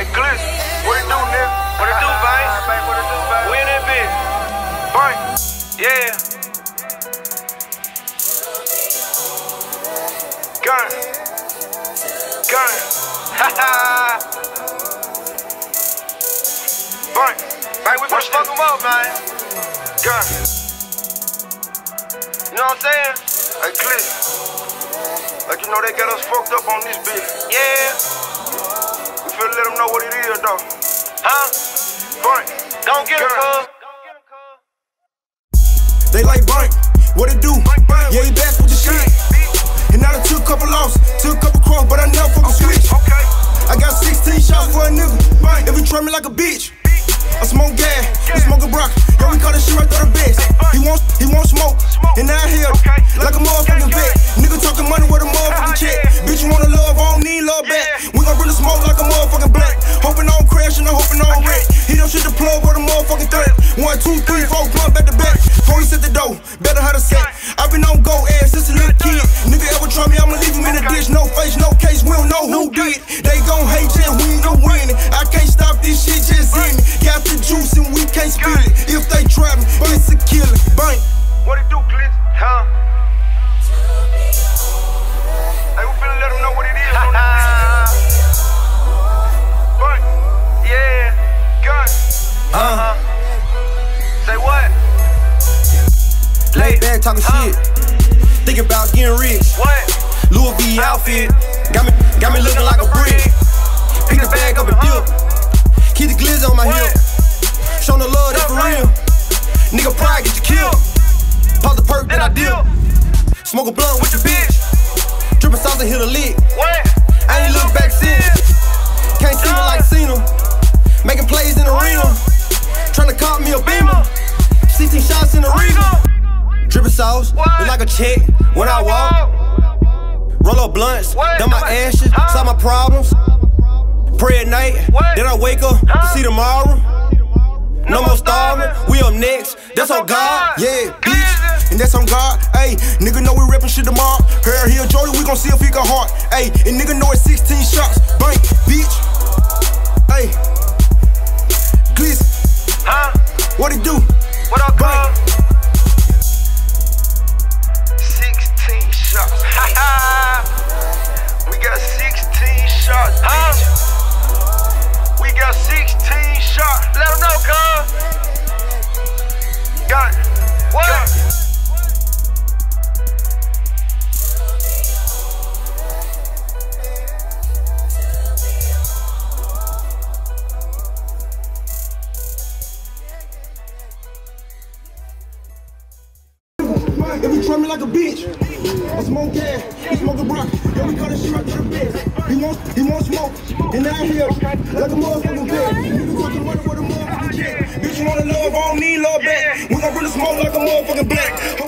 Hey, Gliss, what it do, nigga? What it do, Vine? What it do, Vine? We in that bitch. Vine, yeah. Gun. Gun. Ha ha. Vine, we push fuck him up, man. Gun. You know what I'm saying? Hey, Gliss. Like, you know, they got us fucked up on this bitch. Yeah. We finna let them know what it is, though. Huh? Bun. Don't get it, cuz. They like Bank, what it do? Yeah, he back with the shit. And now I took a couple losses, took a couple cross, but I never fucking switch. Okay. I got 16 shots for a nigga. If you try me like a bitch, I smoke gas, he smoke a brock. Yeah, we call this shit right through the best. He wants, he wants smoke, and now I hear like a motherfucking and I'm hoping don't wreck. He don't shit the plug with a motherfucking threat. One, two, three, four, blunt back to back. Police at the door, better how to set. i been on go ass since a little kid. Nigga ever try me, I'ma leave him in the ditch. No face, no case, we don't know who did. They gon' hate just we no winning. I can't stop this shit just in me. Got the juice and we can't spill it. If they try me, it's a killer. Bang. What it do, Glitz? Huh? Lay back talking shit. Thinking about getting rich. What? Louis V outfit. Got me, got me looking like a brick. Pick the bag up and dip. Keep the glizz on my hip. Show the love, that's for real. Nigga pride get you killed. Pause the perk, then I dip. Smoke a blunt with your bitch. Sauce, What? look like a chick when I walk. Roll up blunts, What? done my ashes, Huh? solve my problems. Pray at night, What? then I wake up to see tomorrow. No, No more starving, we up next. That's, on God, yeah, bitch. And that's on God, ayy. Nigga know we reppin' shit tomorrow. Her here, Jody, we gon' see if he got heart. Ayy, and nigga know it's 16 shots. Bank, bitch. If you try me like a bitch, I smoke gas, he smoke a brock. Yeah, we call this shit right to the best. He wants, he wants smoke, and I hear like a motherfucking vet. Nigga talking money with a motherfucking check. Bitch, you wanna love, I don't need love back. We gon' bring the smoke like a motherfucking black.